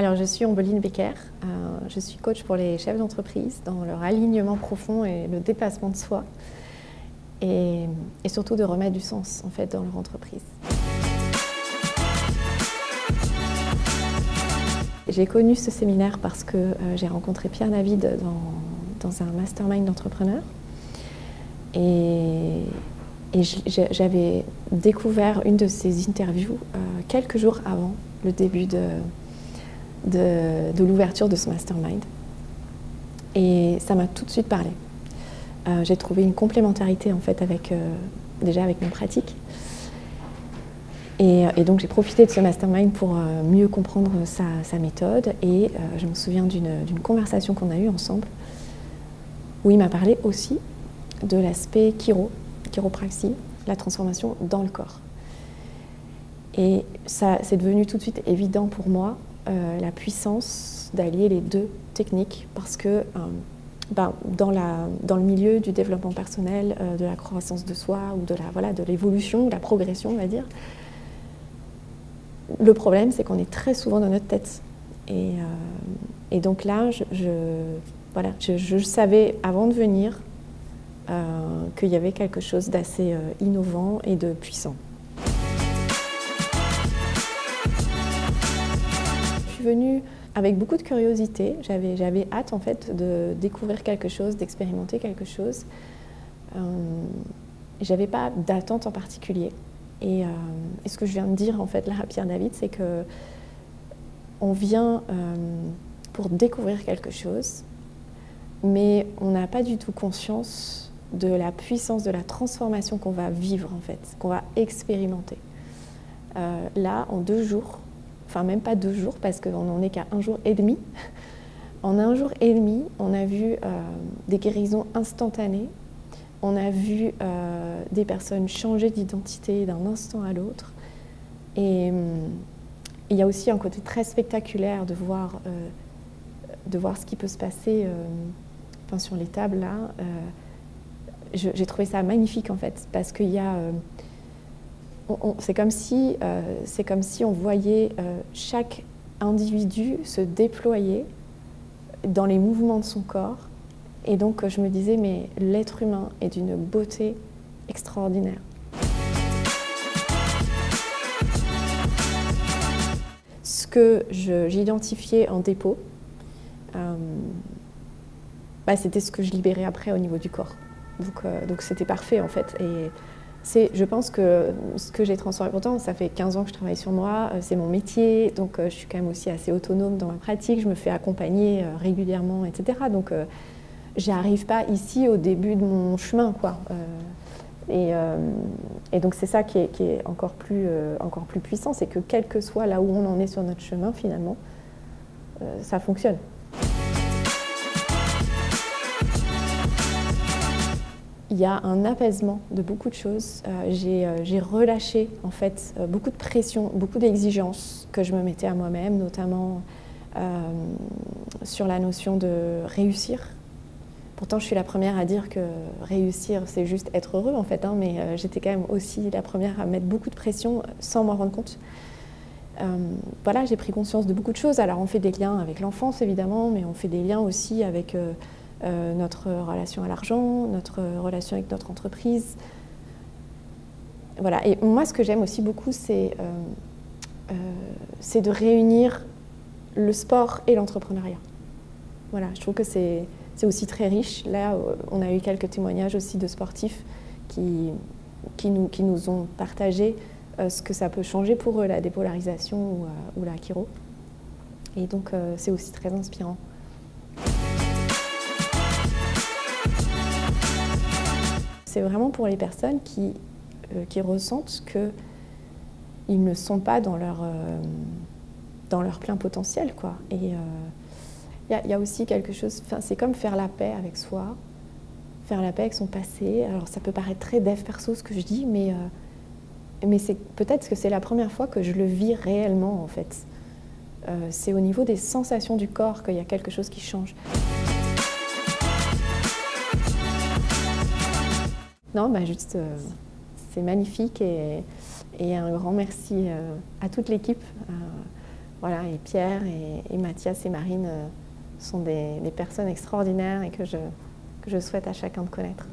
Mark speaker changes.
Speaker 1: Alors, je suis Ambeline Becker. Euh, je suis coach pour les chefs d'entreprise dans leur alignement profond et le dépassement de soi. Et, surtout de remettre du sens en fait dans leur entreprise. J'ai connu ce séminaire parce que euh, j'ai rencontré Pierre David dans, un mastermind d'entrepreneurs. Et, et j'avais découvert une de ses interviews euh, quelques jours avant le début de, de, l'ouverture de ce mastermind. Et ça m'a tout de suite parlé. Euh, j'ai trouvé une complémentarité en fait avec, euh, déjà avec mes pratiques. Et, donc j'ai profité de ce mastermind pour mieux comprendre sa, méthode. Et je me souviens d'une conversation qu'on a eue ensemble où il m'a parlé aussi de l'aspect chiro, chiropraxie, la transformation dans le corps. Et ça, c'est devenu tout de suite évident pour moi euh, la puissance d'allier les deux techniques parce que euh, ben, dans, le milieu du développement personnel, euh, de la croissance de soi ou de l'évolution, de la progression, on va dire, le problème c'est qu'on est très souvent dans notre tête. Et, donc là, je, voilà, je, savais avant de venir euh, qu'il y avait quelque chose d'assez euh, innovant et de puissant. Suis venue avec beaucoup de curiosité. J'avais, j'avais hâte en fait de découvrir quelque chose, d'expérimenter quelque chose. Euh, j'avais pas d'attente en particulier. Et, ce que je viens de dire en fait là à Pierre David, c'est que on vient pour découvrir quelque chose, mais on n'a pas du tout conscience de la puissance de la transformation qu'on va vivre en fait, qu'on va expérimenter. Euh, là, en deux jours, enfin même pas deux jours parce qu'on n'en est qu'à un jour et demi, en un jour et demi, on a vu euh, des guérisons instantanées, on a vu euh, des personnes changer d'identité d'un instant à l'autre. Et hum, il y a aussi un côté très spectaculaire de voir, de voir ce qui peut se passer enfin, sur les tables là j'ai trouvé ça magnifique en fait, parce qu'il y a. Euh, c'est comme, si, euh, comme si on voyait euh, chaque individu se déployer dans les mouvements de son corps. Et donc je me disais, mais l'être humain est d'une beauté extraordinaire. Ce que j'identifiais en dépôt, bah, c'était ce que je libérais après au niveau du corps. Euh, donc c'était parfait en fait. C'est, je pense que ce que j'ai transformé, pourtant ça fait 15 ans que je travaille sur moi, euh, c'est mon métier, donc euh, je suis quand même aussi assez autonome dans ma pratique, je me fais accompagner régulièrement, etc. Donc j'arrive pas ici au début de mon chemin, quoi. Et, donc c'est ça qui est, qui est, encore, plus, encore plus puissant, c'est que quel que soit là où on en est sur notre chemin, finalement, ça fonctionne. Il y a un apaisement de beaucoup de choses. Euh, euh, j'ai relâché en fait euh, beaucoup de pression, beaucoup d'exigences que je me mettais à moi-même, notamment sur la notion de réussir. Pourtant, je suis la première à dire que réussir, c'est juste être heureux en fait, hein, mais j'étais quand même aussi la première à mettre beaucoup de pression sans m'en rendre compte. voilà, j'ai pris conscience de beaucoup de choses. Alors, on fait des liens avec l'enfance évidemment, mais on fait des liens aussi avec euh, notre relation à l'argent, notre relation avec notre entreprise. Voilà. Et moi, ce que j'aime aussi beaucoup, c'est euh, euh, de réunir le sport et l'entrepreneuriat. Voilà, je trouve que c'est aussi très riche. Là, on a eu quelques témoignages aussi de sportifs qui, nous, ont partagé ce que ça peut changer pour eux, la dépolarisation ou la chiro. Et donc, c'est aussi très inspirant. C'est vraiment pour les personnes qui, euh, qui ressentent qu'ils ne sont pas dans leur, euh, dans leur plein potentiel. Quoi. Et il euh, y, a aussi quelque chose, c'est comme faire la paix avec soi, faire la paix avec son passé. Alors ça peut paraître très dev perso ce que je dis, mais, mais peut-être que c'est la première fois que je le vis réellement en fait. c'est au niveau des sensations du corps qu'il y a quelque chose qui change. Non, bah juste, euh, c'est magnifique et, un grand merci euh, à toute l'équipe, voilà, et Pierre et, Mathias et Marine sont des, personnes extraordinaires et que je souhaite à chacun de connaître.